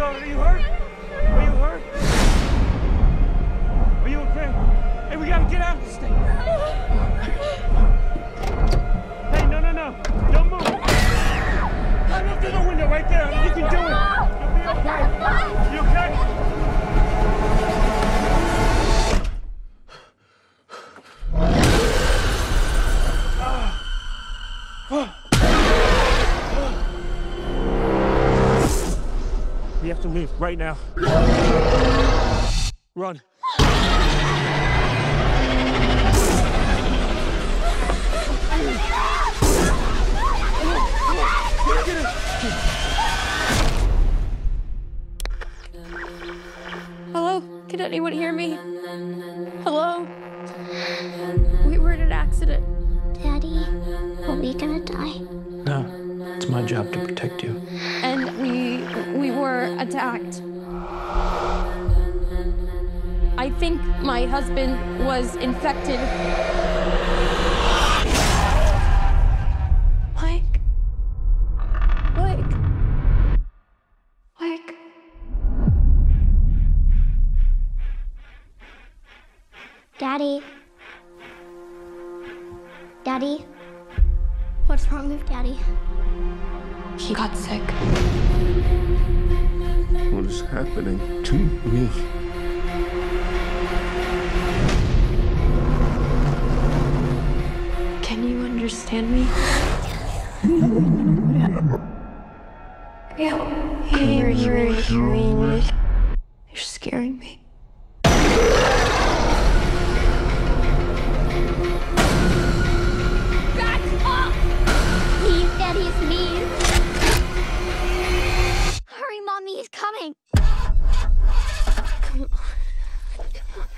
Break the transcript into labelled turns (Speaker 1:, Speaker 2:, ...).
Speaker 1: Are you hurt? Are you hurt? Are you okay? Hey, we gotta get out of this thing. Hey, no, no, no. Don't move. Climb up through the window right there. You can do it. You'll be okay. You okay? Oh. Have to leave right now. Run.
Speaker 2: Hello? Can anyone hear me? Hello? We were in an accident.
Speaker 3: Daddy, are we gonna die?
Speaker 4: No, it's my job to protect you.
Speaker 2: And we we were attacked. I think my husband was infected.
Speaker 5: Mike.
Speaker 2: Mike.
Speaker 5: Mike.
Speaker 3: Daddy. Daddy. What's wrong with Daddy?
Speaker 5: He got sick.
Speaker 6: What is happening to me?
Speaker 5: Can you understand me? Yeah. You're, you're, you're, you're scaring me.
Speaker 3: Come
Speaker 2: on. Come on.